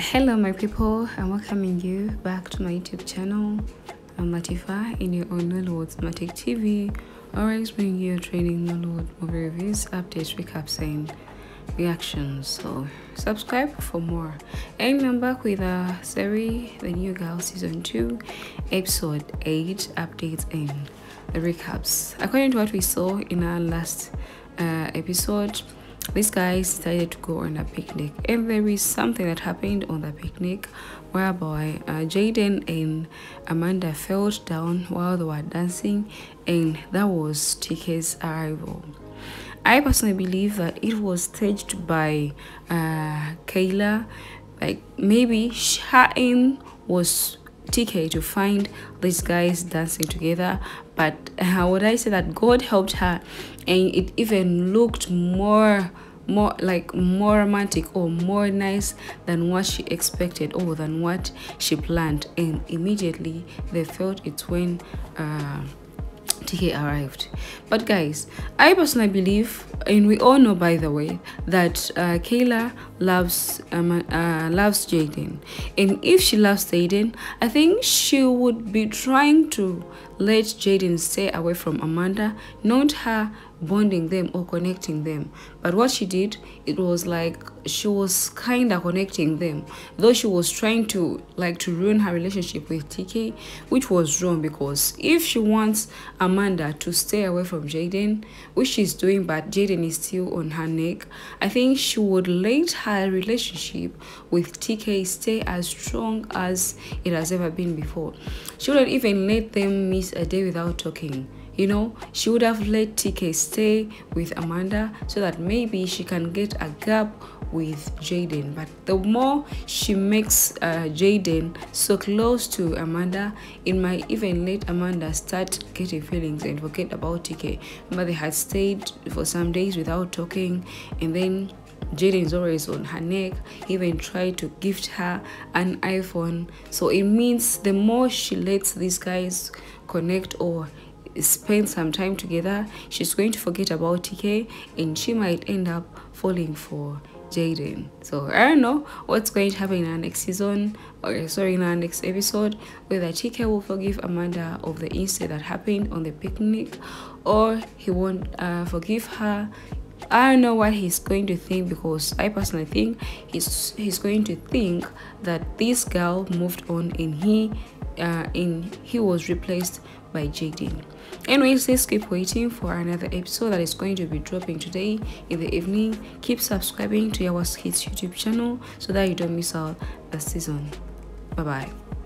Hello, my people. I'm welcoming you back to my YouTube channel. I'm Latifa in your own Nollywood Matic TV. Always bringing you training Nollywood movie reviews, updates, recaps, and reactions. So subscribe for more. And I'm back with uh, Seri, the new girl, season two, episode eight updates and the recaps. According to what we saw in our last uh, episode these guys decided to go on a picnic. And there is something that happened on the picnic whereby uh, jaden and amanda fell down while they were dancing and that was tk's arrival. I personally believe that it was staged by uh, kayla. Like maybe aim was TK to find these guys dancing together, but how would I say that God helped her, and it even looked more more like more romantic or more nice than what she expected or than what she planned and immediately they felt it when uh, TK arrived. But guys, I personally believe, and we all know by the way, that uh, Kayla loves um, uh, loves Jaden, and if she loves Jaden, I think she would be trying to let Jaden stay away from Amanda, not her bonding them or connecting them. But what she did it was like she was kind of connecting them. Though she was trying to like to ruin her relationship with tk which was wrong because if she wants amanda to stay away from jaden which she's doing but jaden is still on her neck i think she would let her relationship with tk stay as strong as it has ever been before. She wouldn't even let them miss a day without talking. You know she would have let tk stay with amanda so that maybe she can get a gap with jaden. But the more she makes uh, jaden so close to amanda it might even let amanda start getting feelings and forget about tk but they had stayed for some days without talking and then Jaden is always on her neck. He even tried to gift her an iPhone. So it means the more she lets these guys connect or spend some time together, she's going to forget about TK and she might end up falling for Jaden. So I don't know what's going to happen in our next season or sorry in our next episode whether TK will forgive Amanda of the incident that happened on the picnic or he won't uh, forgive her I don't know what he's going to think because I personally think he's he's going to think that this girl moved on and he uh, and he was replaced by Jaden. Anyways, let's keep waiting for another episode that is going to be dropping today in the evening. Keep subscribing to our Kids YouTube channel so that you don't miss out the season. Bye bye.